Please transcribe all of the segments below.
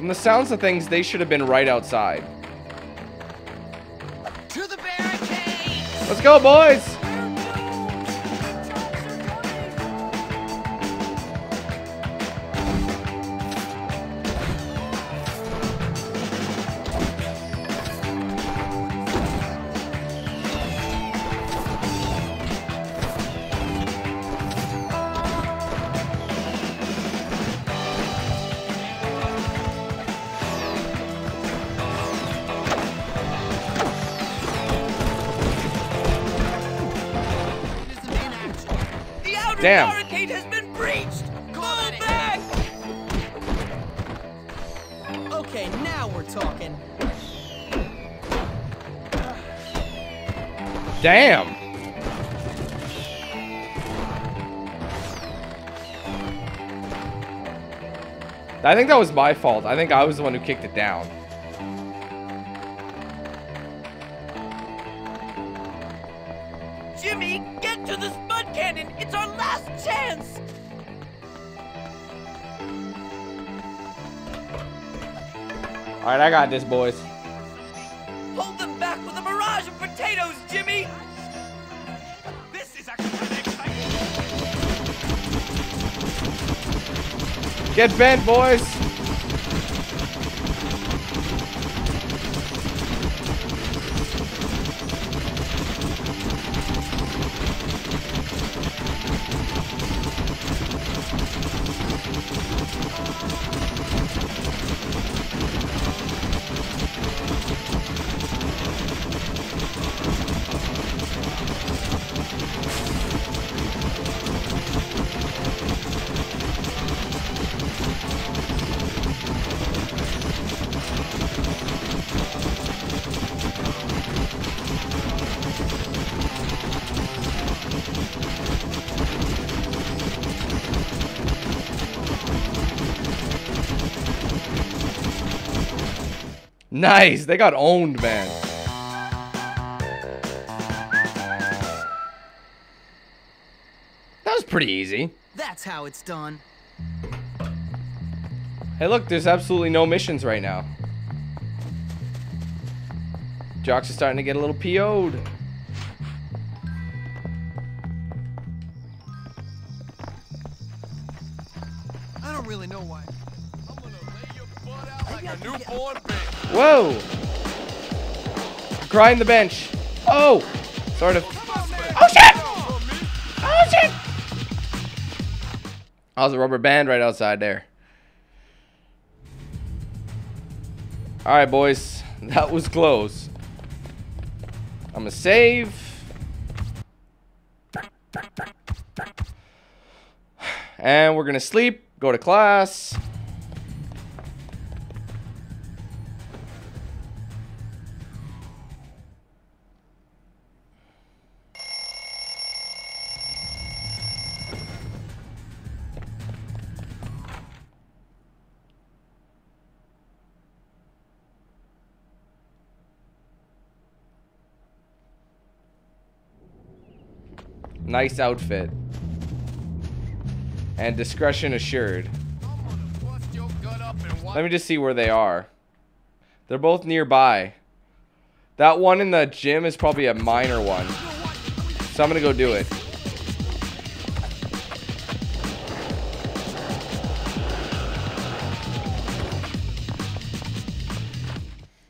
From the sounds of things, they should have been right outside. To the barricade! Let's go, boys! Damn. barricade has been breached! Fall back! Okay, now we're talking. Damn! I think that was my fault. I think I was the one who kicked it down. Alright, I got this, boys. Hold them back with a barrage of potatoes, Jimmy! This is actually exciting! Get bent, boys! Nice! They got owned, man. That was pretty easy. That's how it's done. Hey, look, there's absolutely no missions right now. Jocks are starting to get a little PO'd. I don't really know why. Whoa! Grind the bench. Oh! Sort of. Oh shit! Oh shit! Oh, there's a rubber band right outside there. Alright, boys. That was close. I'm gonna save. And we're gonna sleep, go to class. Nice outfit. And discretion assured. Let me just see where they are. They're both nearby. That one in the gym is probably a minor one. So I'm gonna go do it.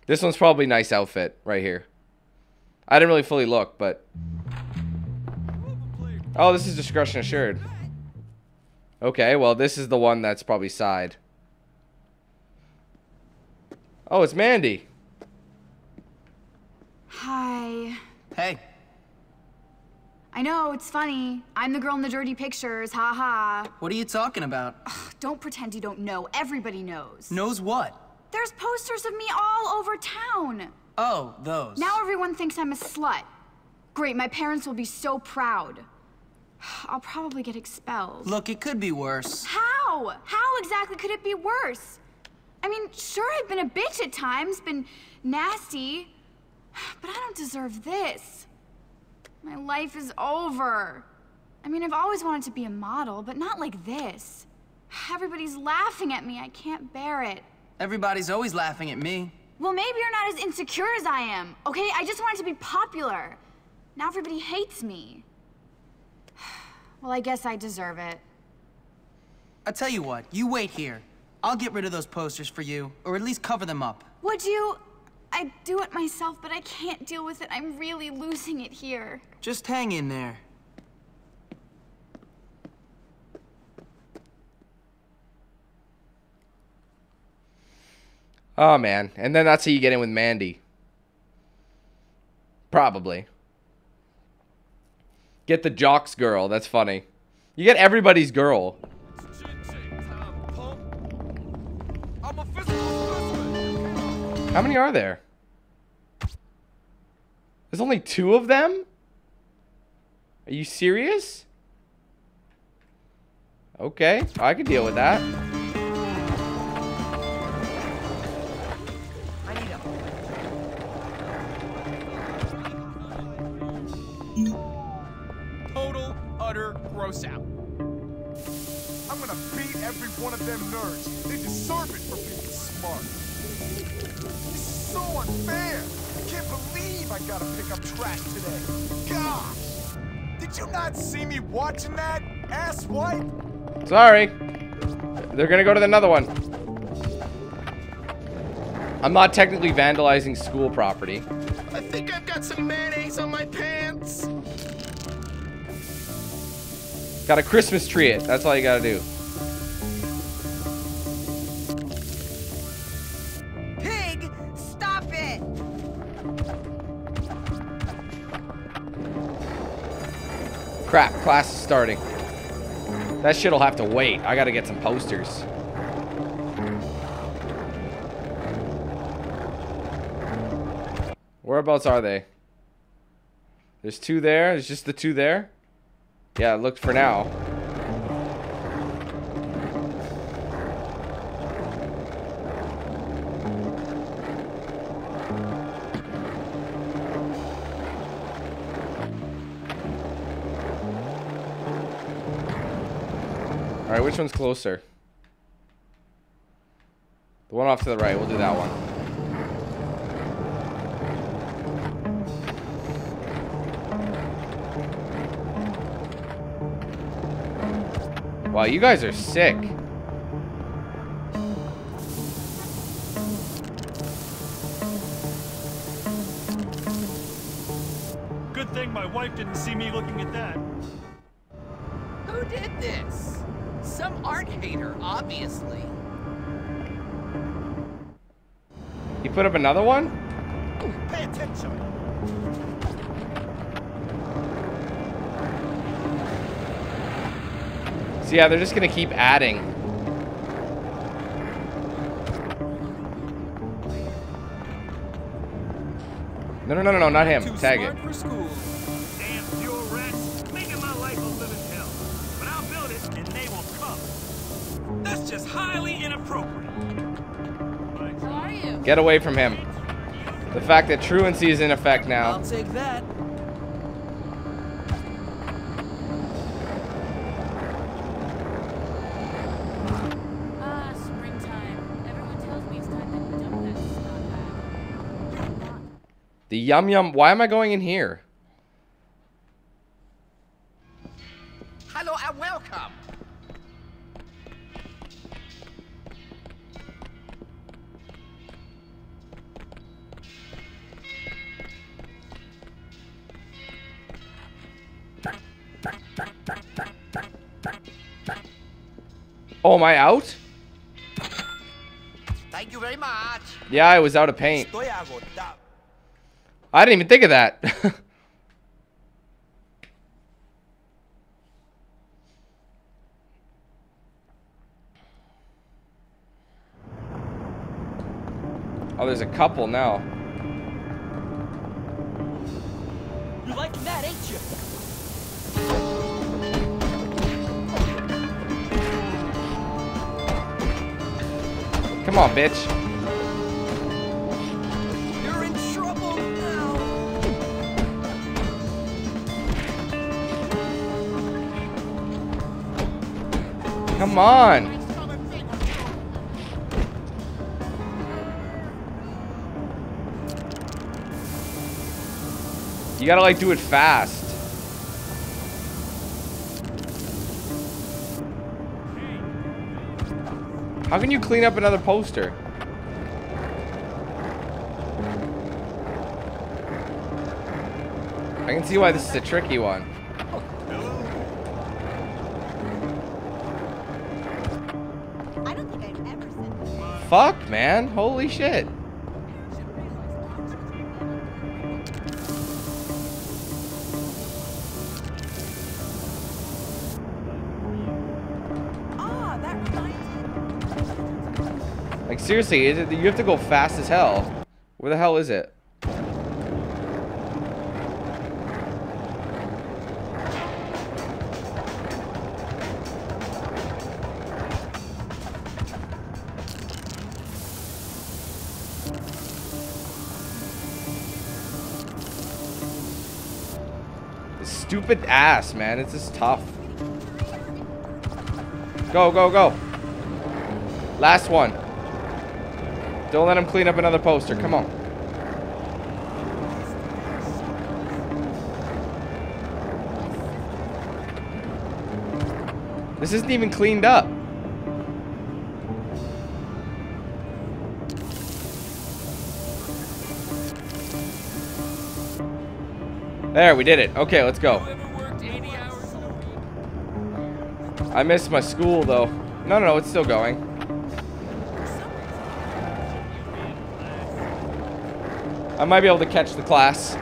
This one's probably nice outfit right here. I didn't really fully look, but. Oh, this is discretion assured. Okay, well, this is the one that's probably side. Oh, it's Mandy. Hi. Hey, I know, it's funny. I'm the girl in the dirty pictures, Ha ha. what are you talking about? Don't pretend you don't know. Everybody knows. Knows what? There's posters of me all over town. Oh, those. Now everyone thinks I'm a slut. Great, my parents will be so proud. I'll probably get expelled. Look, it could be worse. How? How exactly could it be worse? I mean, sure, I've been a bitch at times, been nasty, but I don't deserve this. My life is over. I mean, I've always wanted to be a model, but not like this. Everybody's laughing at me. I can't bear it. Everybody's always laughing at me. Well, maybe you're not as insecure as I am, okay? I just wanted to be popular. Now everybody hates me. Well, I guess I deserve it. I'll tell you what, you wait here. I'll get rid of those posters for you, or at least cover them up. Would you? I'd do it myself, but I can't deal with it. I'm really losing it here. Just hang in there. Oh man, and then that's how you get in with Mandy. Probably. Get the jocks girl. That's funny. You get everybody's girl. How many are there? There's only two of them? Are you serious? Okay, I can deal with that. Gross out. I'm gonna beat every one of them nerds. They deserve it for being smart. This is so unfair. I can't believe I gotta pick up trash today. Gosh! Did you not see me watching that, asswipe? Sorry. They're gonna go to another one. I'm not technically vandalizing school property. I think I've got some mayonnaise on my pants. Got a Christmas tree it. That's all you gotta do. Pig, stop it! Crap, class is starting. That shit'll have to wait. I gotta get some posters. Whereabouts are they? There's two there. There's just the two there. Yeah, look for now. All right, which one's closer? The one off to the right. We'll do that one. Wow, you guys are sick. Good thing my wife didn't see me looking at that. Who did this? Some art hater, obviously. You put up another one? So yeah, they're just gonna keep adding. No, no, no, no, no, not him. Too Tag it. for school. Damn pure rats, making my life a living hell. But I'll build it and they will come. That's just highly inappropriate. Who are you? Get away from him. The fact that truancy is in effect now. I'll take that. The yum yum. Why am I going in here? Hello and welcome. Oh, am I out? Thank you very much. Yeah, I was out of paint. I didn't even think of that. oh, there's a couple now. You like that, ain't you? Come on, bitch. Come on. You gotta like do it fast. How can you clean up another poster? I can see why this is a tricky one. Fuck, man. Holy shit. Ah, that reminds me. Like, seriously, is it, you have to go fast as hell. Where the hell is it? Stupid ass, man. It's just tough. Go, go, go. Last one. Don't let him clean up another poster. Come on. This isn't even cleaned up. There, we did it. Okay, let's go. Whoever worked 80 hours a week. I missed my school, though. No, no, no, it's still going. I might be able to catch the class.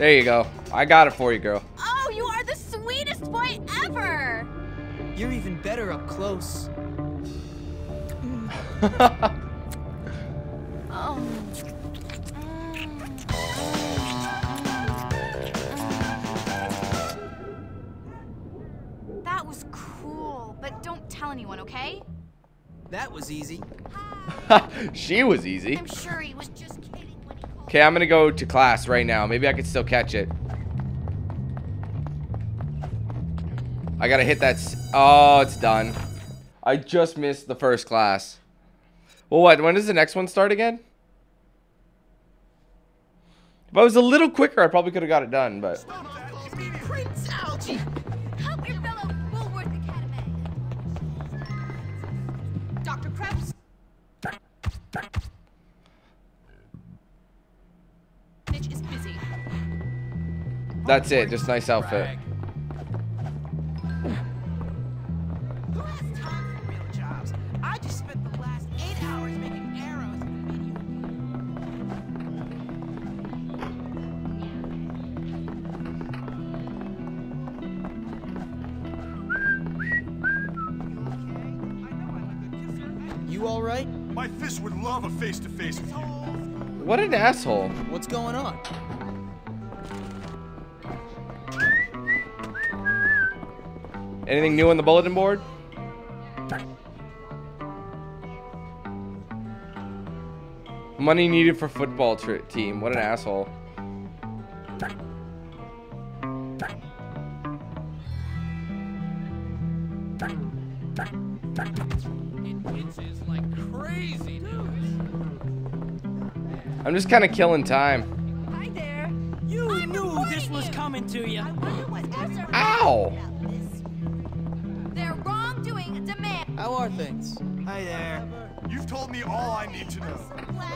There you go. I got it for you, girl. Oh, you are the sweetest boy ever! You're even better up close. Oh. That was cool, but don't tell anyone, okay? That was easy. she was easy. I'm sure Okay, I'm gonna go to class right now. Maybe I can still catch it. I gotta hit that. Oh, it's done. I just missed the first class. Well, what? When does the next one start again? If I was a little quicker, I probably could have got it done, but. Love a face-to-face with you. What an asshole. What's going on? Anything new on the bulletin board? Money needed for football tri- team. What an asshole. It itches like crazy, dude. I'm just kind of killing time. Hi there. You knew this was coming to you. I wonder what Ow! Things? Hi there. You've told me all I need to know.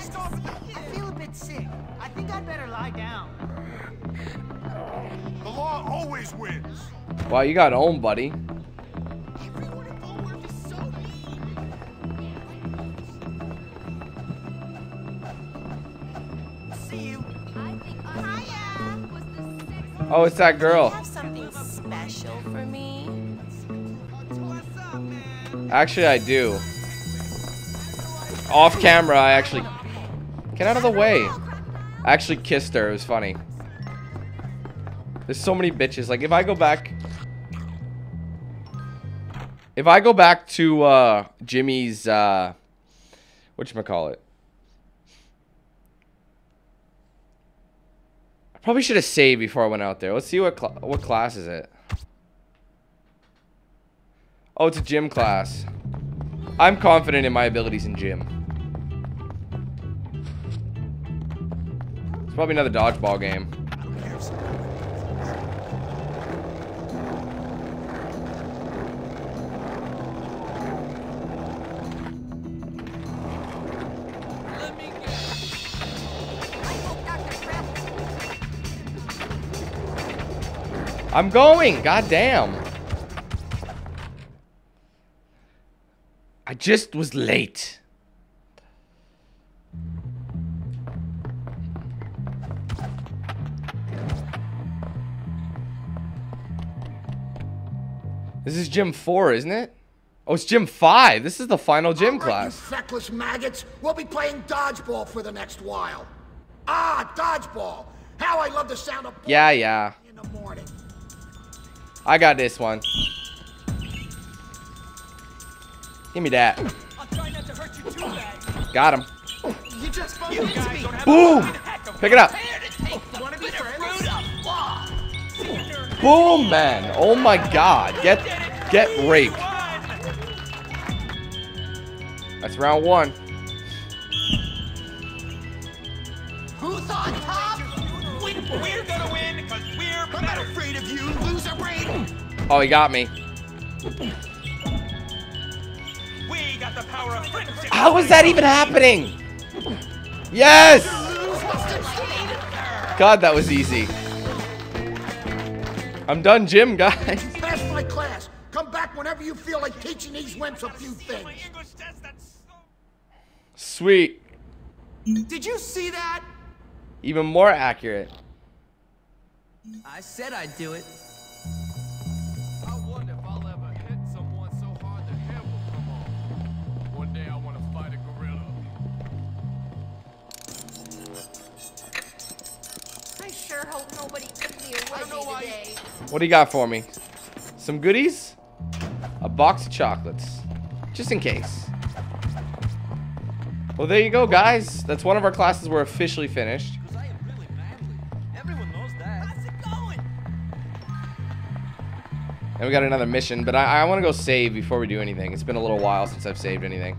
Stop. I feel a bit sick. I think I'd better lie down. The law always wins. Wow, you got home, buddy. Everyone in Bullworth is so. See you. Hiya was the sixth. Oh, it's that girl. Actually, I do. Off camera, I actually... Get out of the way. I actually kissed her. It was funny. There's so many bitches. Like if I go back If I go back to uh Jimmy's uh whatchamacallit? I probably should have saved before I went out there. Let's see what cl what class is it. Oh, it's a gym class. I'm confident in my abilities in gym. It's probably another dodgeball game. I'm going. God damn. Just was late. This is gym 4, isn't it? Oh, it's gym 5. This is the final gym right, class. You feckless maggots. We'll be playing dodgeball for the next while. Ah, dodgeball. How I love the sound of Yeah, yeah. in the morning. I got this one. Give me that. I'll try not to hurt you too bad. Got him. You just You fucking guys don't have Boom! a heck of Pick it up. prepare to take the Wanna be bitter friends? fruit of law. Senior Boom, man. Oh my god. Get get raped. That's round one. Who's on top? We, we're gonna win because we're not afraid of you, loser brain. Oh, he got me. How is that even happening? Yes! God, that was easy. I'm done, Jim, guys. Pass my class. Come back whenever you feel like teaching these wimps a few things. English test, that's so... Sweet. Did you see that? Even more accurate. I said I'd do it. Sure hope nobody took me away today. What do you got for me? Some goodies? A box of chocolates. Just in case. Well, there you go, guys. That's one of our classes we're officially finished. I am really manly. Everyone knows that. How's it going? And we got another mission, but I, I want to go save before we do anything. It's been a little while since I've saved anything.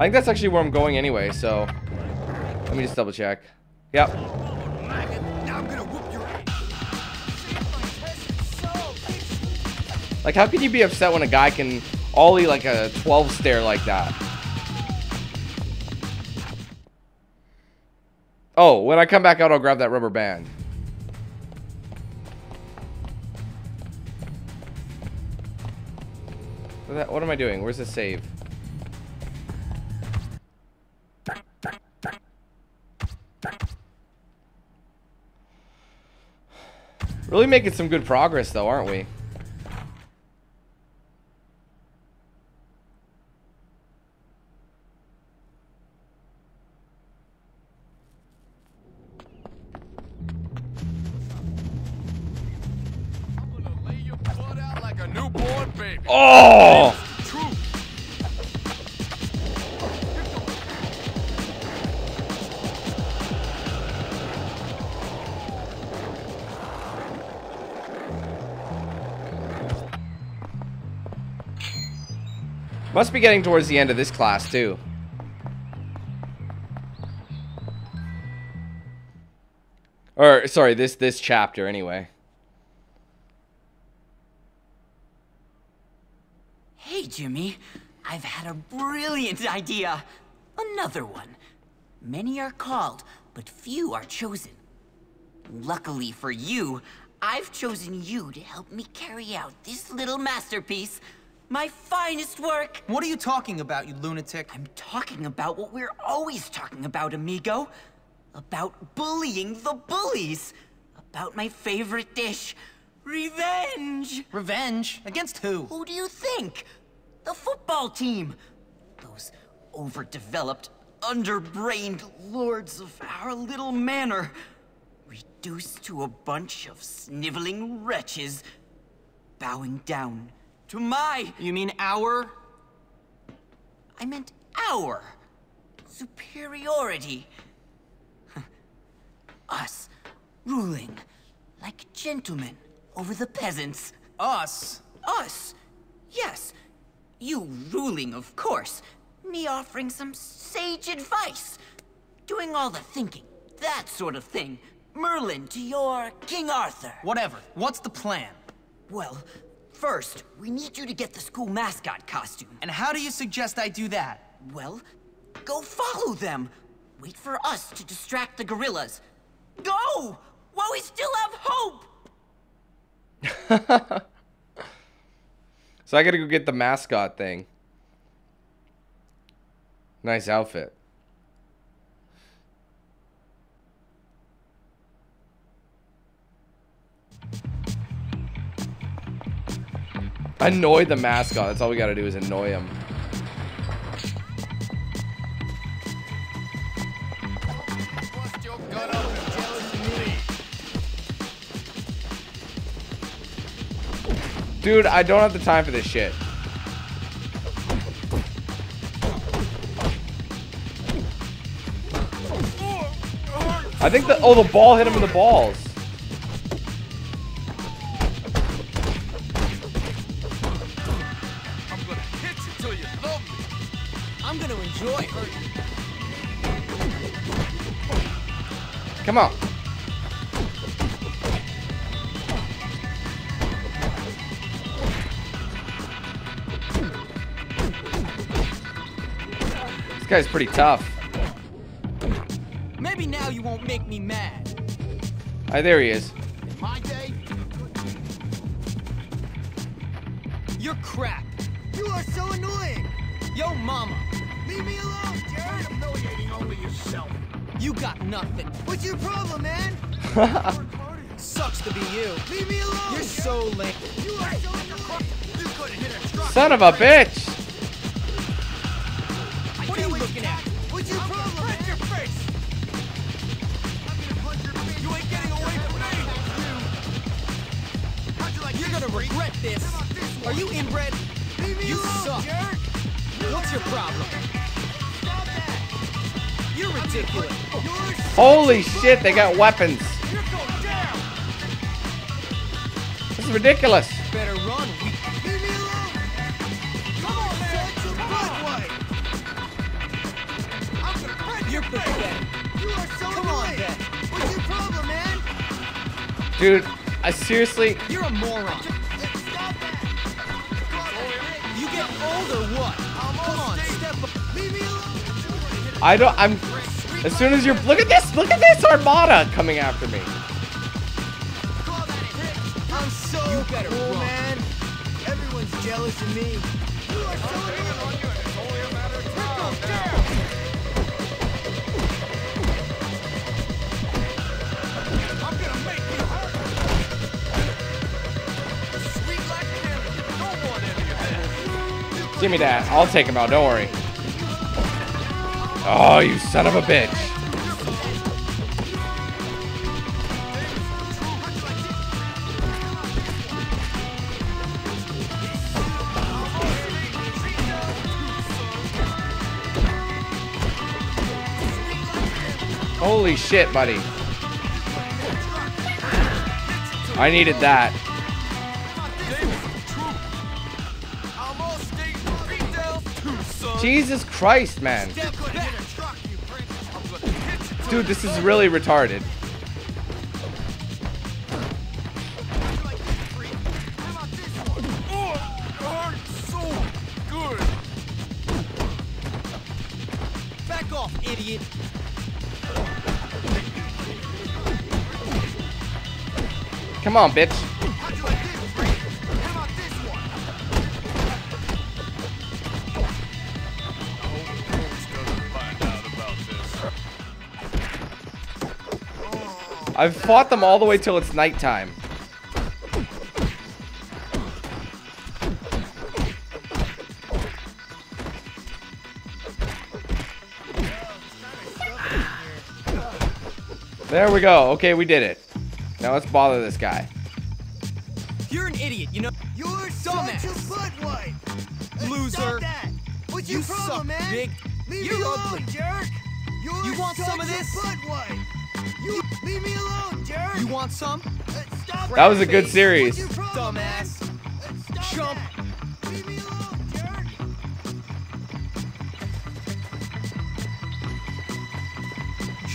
I think that's actually where I'm going anyway, so let me just double check. Yep. Like, how can you be upset when a guy can ollie like a 12 stair like that? Oh, when I come back out, I'll grab that rubber band. What am I doing? Where's the save? Really making some good progress, though, aren't we? I'm gonna lay your butt out like a newborn baby. Oh! Must be getting towards the end of this class, too. Or, sorry, this this chapter, anyway. Hey, Jimmy. I've had a brilliant idea. Another one. Many are called, but few are chosen. Luckily for you, I've chosen you to help me carry out this little masterpiece. My finest work. What are you talking about, you lunatic? I'm talking about what we're always talking about, amigo. About bullying the bullies. About my favorite dish, Revenge! Revenge? Against who? Who do you think? The football team! Those overdeveloped, underbrained lords of our little manor. Reduced to a bunch of sniveling wretches. Bowing down to my. You mean our? I meant our. Superiority. Us ruling like gentlemen over the peasants. Us? Us? Yes. You ruling, of course. Me offering some sage advice. Doing all the thinking. That sort of thing. Merlin to your King Arthur. Whatever. What's the plan? Well, first, we need you to get the school mascot costume. And how do you suggest I do that? Well, go follow them. Wait for us to distract the gorillas. Go! While we still have hope! So I gotta go get the mascot thing. Nice outfit. Annoy the mascot. That's all we gotta do is annoy him. Dude, I don't have the time for this shit. I think the oh the ball hit him in the balls. Come on. This guy's pretty tough. Maybe now you won't make me mad. Ah, there he is. Day, You're crap. You are so annoying. Yo, mama, Leave me alone, Jared. humiliating only yourself. You got nothing. What's your problem, man? Sucks to be you. Leave me alone. You're so lame. You are so annoying. You couldn't hit a truck. Son of a bitch. What are you looking at? What's your problem, Right your face. I'm gonna punch your face. You ain't getting away from me. You like You're gonna regret this. How about this Are you inbred? You suck. What's your problem? Stop that. You're ridiculous. Holy shit, they got weapons. You're going down. This is ridiculous. Better run. We Leave me alone. Come on, man. Some good way. I'm gonna break You're pathetic. You are so Come on, annoying. Ben. What's your problem, man? Dude, I seriously You're a moron. Stop that. You get old or what? Come on, I don't I'm as soon as you're look at this, look at this armada coming after me. I'm so You better cool, run. man. Everyone's jealous of me. You are so annoying. It's only a matter of time now. I'm gonna make you hurt. Sweet like candy. Don't want any of this. Give me that. I'll take him out, don't worry. Oh, you son of a bitch. Holy shit, buddy. I needed that. Jesus Christ, man. Dude, this is really retarded. Idiot. Come on, bitch. I've fought them all the way till it's nighttime. There we go. Okay, we did it. Now let's bother this guy. You're an idiot, you know? You're dumbass. Such a butt Loser. What's your you problem, suck, man? Dick. Leave you me alone, jerk. You're you want some of this? Butt you leave me alone, jerk. You want some? Uh, stop That was a good series. What's your problem, man? Dumbass. Uh, stop Chump. that. Leave me alone, jerk.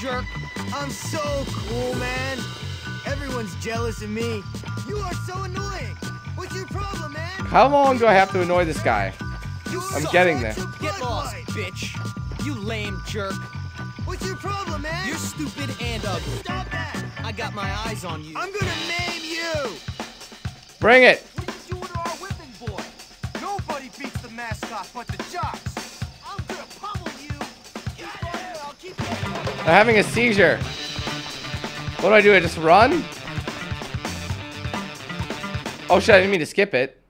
Jerk. I'm so cool, man. Everyone's jealous of me. You are so annoying. What's your problem, man? How long do I have to annoy this guy? You're I'm getting a there. Get lost, bitch. You lame jerk. What's your problem, man? You're stupid and ugly. Stop that. I got my eyes on you. I'm gonna maim you. Bring it. What are you doing to our whipping boy? Nobody beats the mascot but the jocks. I'm gonna pummel you. Keep going, I'll keep going. I'm having a seizure. What do I do? I just run? Oh shit, I didn't mean to skip it.